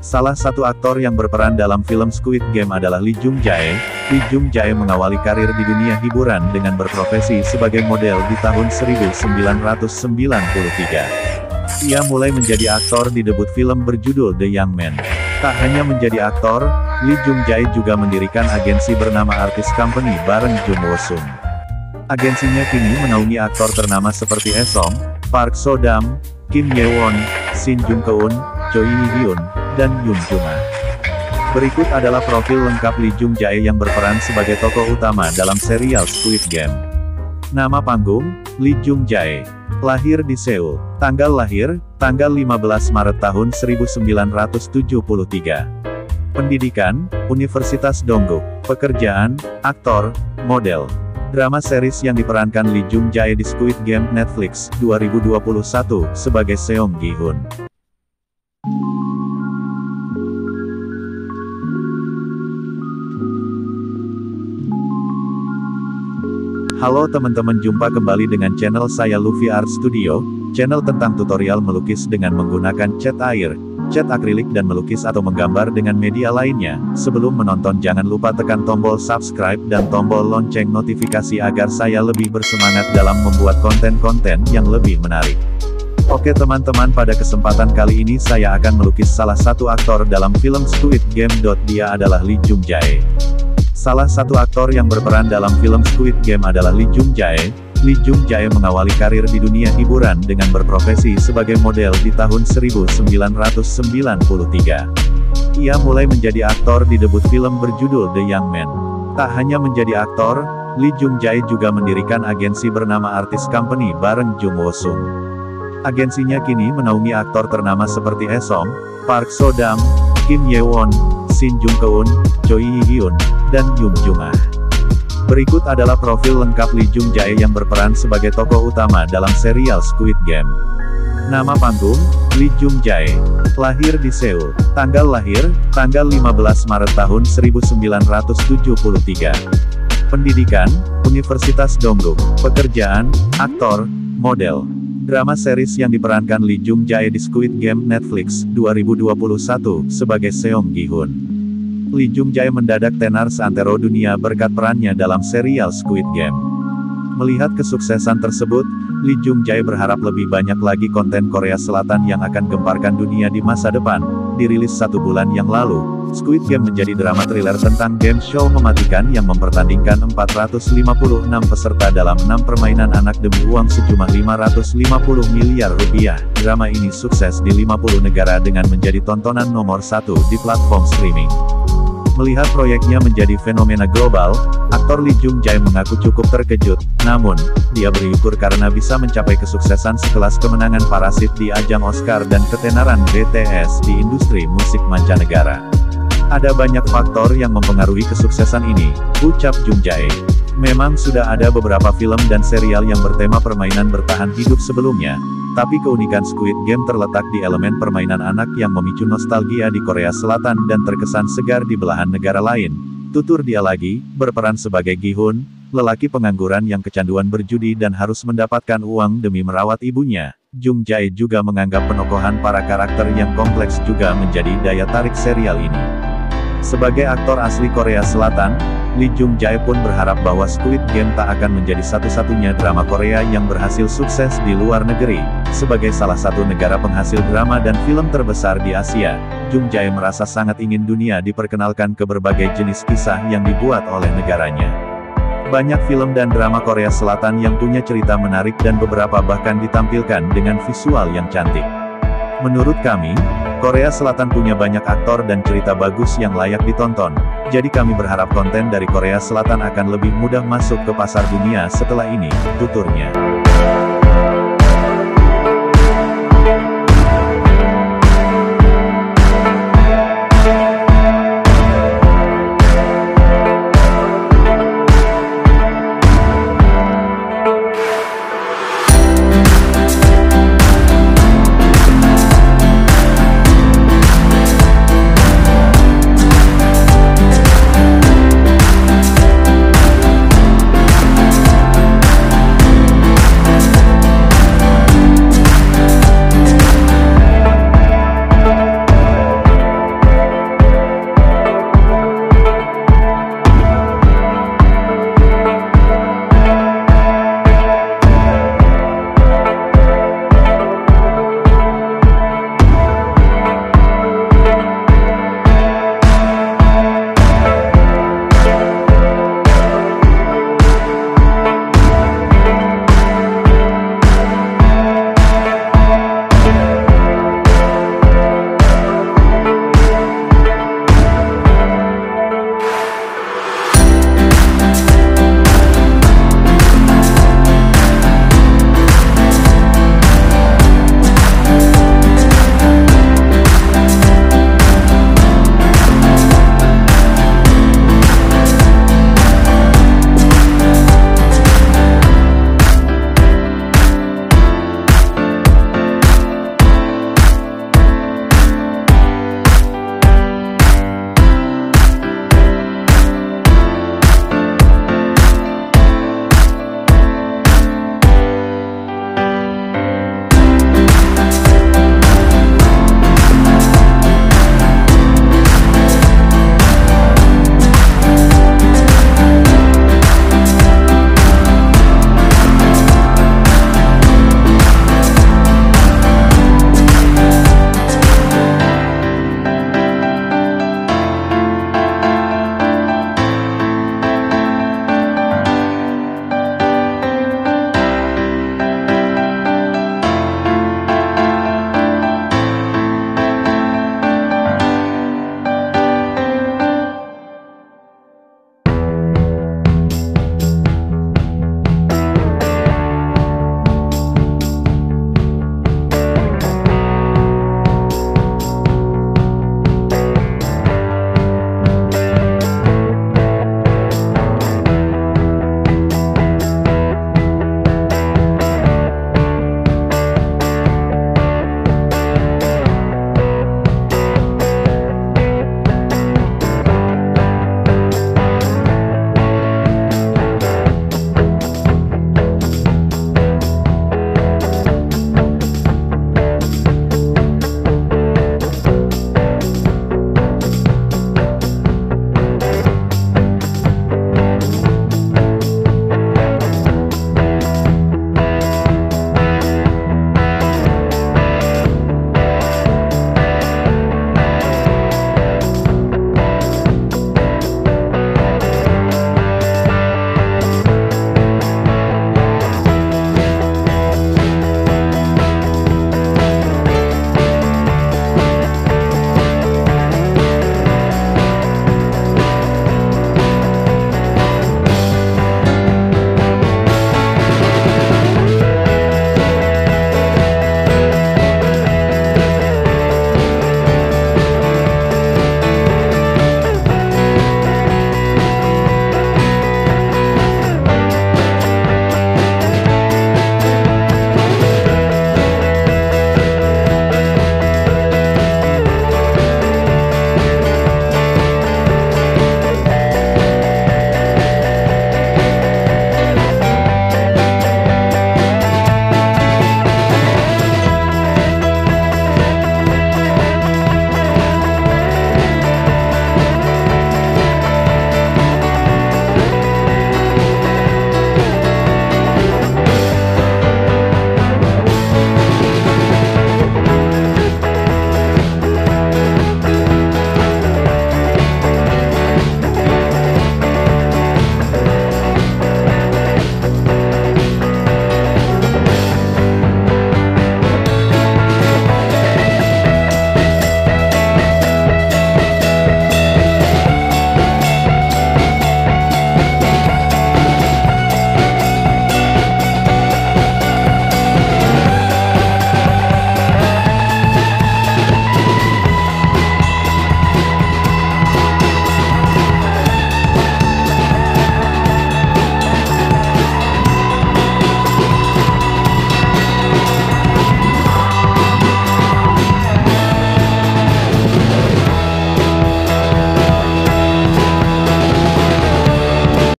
Salah satu aktor yang berperan dalam film Squid Game adalah Lee Jung Jae. Lee Jung Jae mengawali karir di dunia hiburan dengan berprofesi sebagai model di tahun 1993. Ia mulai menjadi aktor di debut film berjudul The Young Man. Tak hanya menjadi aktor, Lee Jung Jae juga mendirikan agensi bernama Artist Company bareng Jung Wo Sung. Agensinya kini menaungi aktor ternama seperti Esong, Park So Dam, Kim Ye Won, Shin Jung Keun, Choi Hyun, dan Yoon Jung Ah. Berikut adalah profil lengkap Lee Jung Jae yang berperan sebagai tokoh utama dalam serial Squid Game. Nama panggung, Lee Jung Jae. Lahir di Seoul. Tanggal lahir, tanggal 15 Maret tahun 1973. Pendidikan, Universitas Dongguk. Pekerjaan, aktor, model. Drama series yang diperankan Lee Jung Jae di Squid Game Netflix 2021 sebagai Seong Gi Hun. Halo teman-teman jumpa kembali dengan channel saya Luffy Art Studio, channel tentang tutorial melukis dengan menggunakan cat air, cat akrilik dan melukis atau menggambar dengan media lainnya. Sebelum menonton jangan lupa tekan tombol subscribe dan tombol lonceng notifikasi agar saya lebih bersemangat dalam membuat konten-konten yang lebih menarik. Oke teman-teman pada kesempatan kali ini saya akan melukis salah satu aktor dalam film Squid Game. Dia adalah Lee Jung Jae. Salah satu aktor yang berperan dalam film Squid Game adalah Lee Jung Jae. Lee Jung Jae mengawali karir di dunia hiburan dengan berprofesi sebagai model di tahun 1993. Ia mulai menjadi aktor di debut film berjudul The Young Man. Tak hanya menjadi aktor, Lee Jung Jae juga mendirikan agensi bernama Artist Company bareng Jung Wo Sung. Agensinya kini menaungi aktor ternama seperti Esong, Park So Dam, Kim Ye Won, Shin Jung Keun, Choi Hyun, dan Yoon Jung Ah. Berikut adalah profil lengkap Lee Jung Jae yang berperan sebagai tokoh utama dalam serial Squid Game. Nama panggung, Lee Jung Jae. Lahir di Seoul. Tanggal lahir, tanggal 15 Maret tahun 1973. Pendidikan, Universitas Dongguk. Pekerjaan, aktor, model. Drama series yang diperankan Lee Jung Jae di Squid Game Netflix 2021 sebagai Seong Gi Hun. Lee Jung Jae mendadak tenar seantero dunia berkat perannya dalam serial Squid Game. Melihat kesuksesan tersebut, Lee Jung Jae berharap lebih banyak lagi konten Korea Selatan yang akan gemparkan dunia di masa depan. Dirilis satu bulan yang lalu, Squid Game menjadi drama thriller tentang game show mematikan yang mempertandingkan 456 peserta dalam 6 permainan anak demi uang sejumlah 550 miliar rupiah. Drama ini sukses di 50 negara dengan menjadi tontonan nomor satu di platform streaming. Melihat proyeknya menjadi fenomena global, aktor Lee Jung Jae mengaku cukup terkejut, namun, dia bersyukur karena bisa mencapai kesuksesan sekelas kemenangan Parasit di ajang Oscar dan ketenaran BTS di industri musik mancanegara. Ada banyak faktor yang mempengaruhi kesuksesan ini, ucap Jung Jae. Memang sudah ada beberapa film dan serial yang bertema permainan bertahan hidup sebelumnya, tapi keunikan Squid Game terletak di elemen permainan anak yang memicu nostalgia di Korea Selatan dan terkesan segar di belahan negara lain. Tutur dia lagi, berperan sebagai Gi-hun, lelaki pengangguran yang kecanduan berjudi dan harus mendapatkan uang demi merawat ibunya. Jung Jae juga menganggap penokohan para karakter yang kompleks juga menjadi daya tarik serial ini. Sebagai aktor asli Korea Selatan, Lee Jung Jae pun berharap bahwa Squid Game tak akan menjadi satu-satunya drama Korea yang berhasil sukses di luar negeri. Sebagai salah satu negara penghasil drama dan film terbesar di Asia, Jung Jae merasa sangat ingin dunia diperkenalkan ke berbagai jenis kisah yang dibuat oleh negaranya. Banyak film dan drama Korea Selatan yang punya cerita menarik dan beberapa bahkan ditampilkan dengan visual yang cantik. Menurut kami, Korea Selatan punya banyak aktor dan cerita bagus yang layak ditonton. Jadi kami berharap konten dari Korea Selatan akan lebih mudah masuk ke pasar dunia setelah ini, tuturnya.